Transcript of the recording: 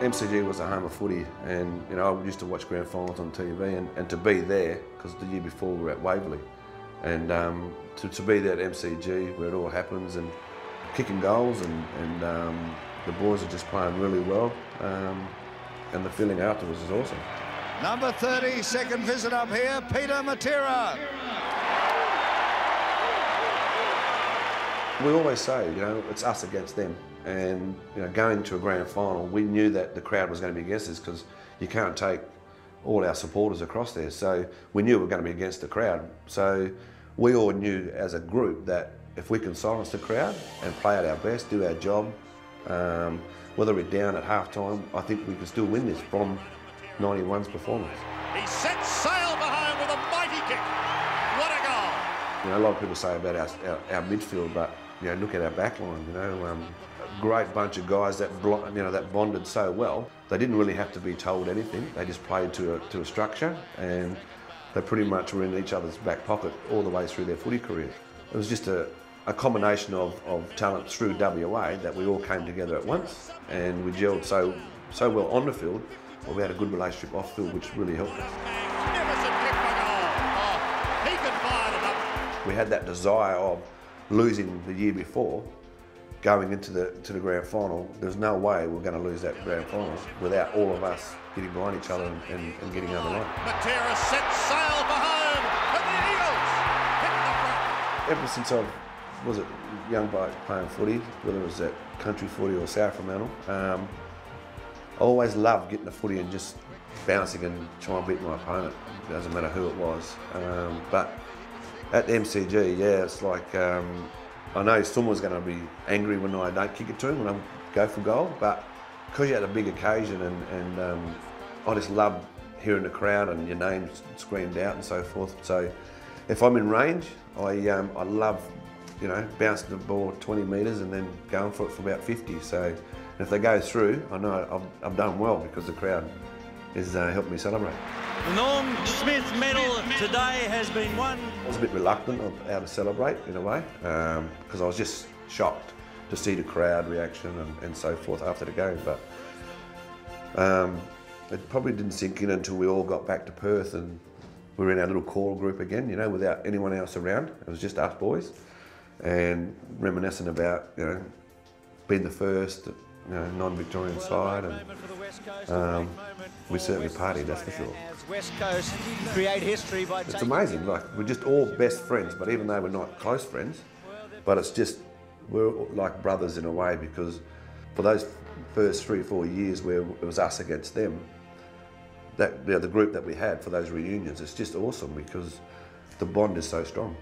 MCG was a home of footy, and you know I used to watch grand finals on TV, and, and to be there because the year before we were at Waverley, and um, to, to be there at MCG where it all happens and kicking goals, and, and um, the boys are just playing really well, um, and the feeling afterwards is awesome. Number 30, second visit up here, Peter Matera. We always say, you know, it's us against them. And, you know, going to a grand final, we knew that the crowd was going to be against us because you can't take all our supporters across there. So we knew we were going to be against the crowd. So we all knew as a group that if we can silence the crowd and play at our best, do our job, um, whether we're down at half time, I think we can still win this from 91's performance. He sets sail behind with a mighty kick. What a goal! You know, a lot of people say about our, our, our midfield, but you know, look at our backline. You know, um, a great bunch of guys that you know that bonded so well. They didn't really have to be told anything. They just played to a, to a structure, and they pretty much were in each other's back pocket all the way through their footy career. It was just a, a combination of, of talent through WA that we all came together at once, and we gelled so so well on the field. Well, we had a good relationship off field, which really helped us. Magnificent kick for goal. Oh, he can fire it up. We had that desire of losing the year before, going into the to the grand final. There's no way we're going to lose that grand final without all of us getting behind each other and, and, and getting over the line. Matera sets sail for home, and the Eagles hit the. Ever since I was a young bloke playing footy, whether it was at country footy or South Fremantle, um, I always loved getting the footy and just bouncing and trying to beat my opponent. It doesn't matter who it was. Um, but at the MCG, yeah, it's like um, I know someone's going to be angry when I don't kick it to him when I go for goal, but because you had a big occasion and, and um, I just love hearing the crowd and your name screamed out and so forth. So if I'm in range, I um, I love you know bouncing the ball 20 metres and then going for it for about 50. So if they go through, I know I've, I've done well because the crowd has uh, helping me celebrate. The Norm Smith medal today has been won. I was a bit reluctant of how to celebrate in a way because I was just shocked to see the crowd reaction and, and so forth after the game. But um, it probably didn't sink in until we all got back to Perth and we were in our little call group again, you know, without anyone else around. It was just us boys and reminiscing about, you know, being the first you know, non-Victorian side and um, we certainly partied, that's for sure. West Coast create history by It's amazing, like we're just all best friends, but even though we're not close friends, but it's just, we're like brothers in a way because for those first three or four years where it was us against them, that you know, the group that we had for those reunions, it's just awesome because the bond is so strong.